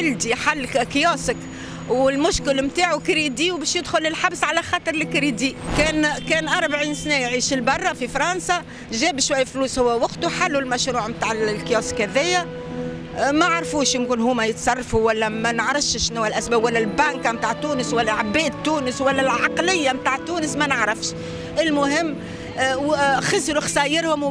ولدي حل kiosque والمشكل نتاعو كريدي وباش يدخل الحبس على خاطر الكريدي. كان كان 40 سنة يعيش لبرا في فرنسا جاب شوية فلوس هو واخته حلوا المشروع نتاع ال kiosque هذايا. ما عرفوش يمكن هما يتصرفوا ولا ما نعرفش شنو الأسباب ولا البانكة نتاع تونس ولا عباد تونس ولا العقلية نتاع تونس ما نعرفش. المهم خسروا خسايرهم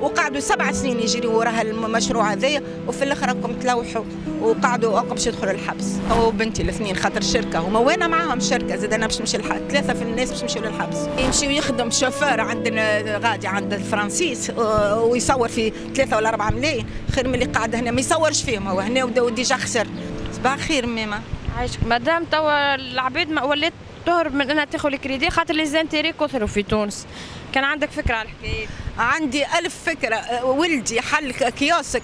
وقعدوا سبع سنين يجريوا وراها المشروع هذايا وفي الآخر راكم تلوحوا وقعدوا باش يدخلوا الحبس. هو وبنتي الاثنين خاطر شركة. هما وأنا معاهم شركة زاد أنا باش نمشي الحبس ثلاثة في الناس باش يمشيوا للحبس. يمشي ويخدم شوفير عندنا غادي عند الفرنسيس ويصور في ثلاثة ولا أربعة ملايين. خير من اللي قاعد هنا ما يصورش فيهم هو. هنا و déjà خسر. صباح خير ميمه عايشك. مادام توا العباد ولات تهرب من إنها تاخذ الكريدي خاطر les intérêts كثروا في تونس. كان عندك فكرة على الحكاية؟ عندي ألف فكرة. ولدي حل kiosque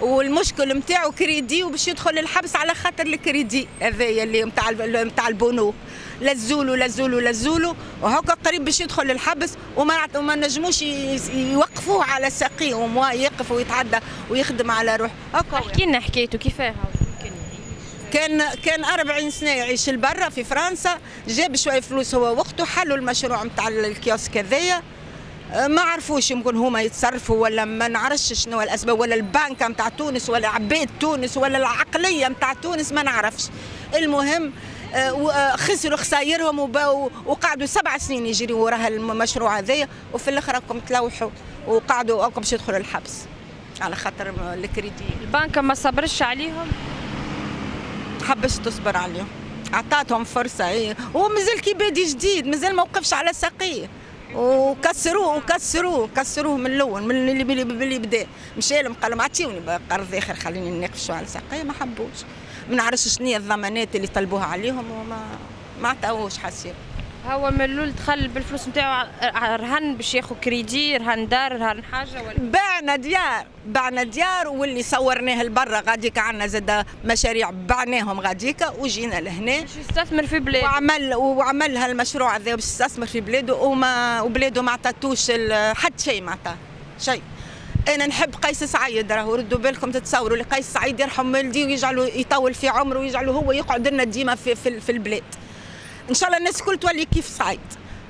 والمشكل نتاعو كريدي وباش يدخل الحبس على خاطر الكريدي. هذايا اللي نتاع نتاع البنوك لزولو لزولو لزولو وهكا قريب باش يدخل الحبس وما وما نجموش يوقفوه على ساقيه وما يقف ويتعدى ويخدم على روح هكا احكي لنا حكايته كيفاه كان كان 40 سنة يعيش لبرا في فرنسا جاب شوية فلوس هو وأخته حلوا المشروع نتاع ال kiosque هذايا. ما عرفوش يمكن هما يتصرفوا ولا ما نعرفش شنو الأسباب ولا البانكة نتاع تونس ولا عباد تونس ولا العقلية نتاع تونس ما نعرفش. المهم خسروا خسايرهم وقعدوا سبع سنين يجريوا وراها المشروع هذايا وفي الآخر راكم تلوحوا وقعدوا راكم يدخلوا الحبس على خاطر الكريدي. البانكة ما صبرش عليهم؟ ما حبش تصبر عليهم. عطاتهم فرصة إيه. هو مازال كي بادي جديد مازال ما وقفش على ساقيه وكسروه وكسروه كسروه من الأول من اللي اللي بدا. مشى لهم قال لهم اعطيوني قرض آخر خليني نناقشوا على ساقيه ما حبوش. ما نعرفش شنو هي الضمانات اللي طلبوها عليهم وما ما عطاوش حسيب. هو من الأول دخل بالفلوس نتاعو رهن باش ياخذ كريدي رهن دار رهن حاجة ولا؟ بعنا ديار بعنا ديار واللي صورناه لبرا غاديك عندنا زاد مشاريع بعناهم غاديك وجينا لهنا. باش يستثمر في بلاده وعمل وعمل هالمشروع هذا باش يستثمر في بلاده وما وبلاده ما عطاتوش حتى شيء ما عطاه شيء. أنا نحب قيس سعيد راهو ردوا بالكم تتصوروا لقيس سعيد يرحم والدي ويجعلوا يطول في عمره ويجعلوا هو يقعد لنا ديما في, في, في البلاد. إن شاء الله الناس الكل تولي كيف سعيد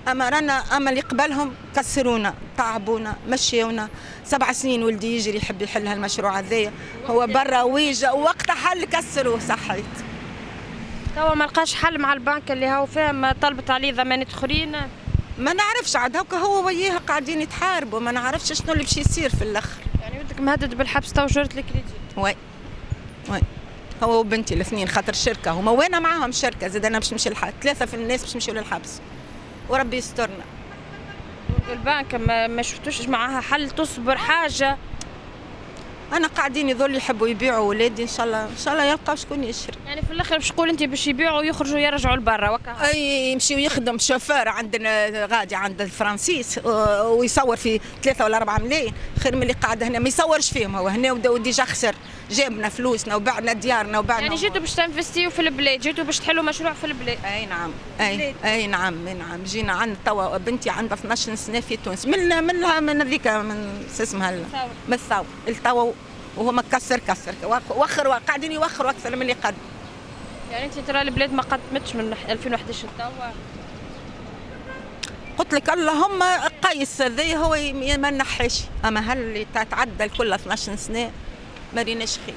أما رانا أما اللي قبلهم كسرونا تعبونا مشيونا. سبع سنين ولدي يجري يحب يحل هالمشروع هذايا. هو برا ويجا وقت حل كسروه صحيت. توا ما لقاش حل مع البنك اللي هو فيها ما طلبت عليه ضمانات أخرين؟ ما نعرفش عاد هكا هو وياها قاعدين يتحاربوا. ما نعرفش شنو اللي باش يصير في الأخر. يعني ولدك مهدد بالحبس تو جرت ال crédit oui. oui. هو وبنتي الاثنين خاطر شركه هما. وأنا معاهم شركة زاد أنا باش نمشي الحبس ثلاثة في الناس باش يمشيوا للحبس. وربي يسترنا. البنك ما شفتوش معاها حل تصبر حاجة. أنا قاعدين يظل يحبوا يبيعوا ولادي إن شاء الله إن شاء الله يلقاو شكون يشري. يعني في الآخر باش تقول أنت باش يبيعوا ويخرجوا يرجعوا لبرا وكا أي يمشي ويخدم شوفير عندنا غادي عند الفرنسيس ويصور في ثلاثة ولا أربعة ملايين. خير من اللي قاعد هنا ما يصورش فيهم هو. هنا و déjà خسر. جابنا فلوسنا وبعنا ديارنا وبعنا يعني جيتوا باش تـ investiو في البلاد جيتوا باش تحلوا مشروع في البلاد. أي نعم أي أي نعم أي نعم. جينا عند توا بنتي عندها 12 سنة في تونس. من منها من هذيك من اسمها؟ من الثورة لتوا وهو مكسر كسر وخر قاعدين يوخروا أكثر من اللي قد يعني أنت ترى البلاد ما قدمتش من 2011 توا قلت لك اللهم قيس ذي هو ما نحيش أما هل تتعدى كل 12 سنة؟ ما ريناش خير.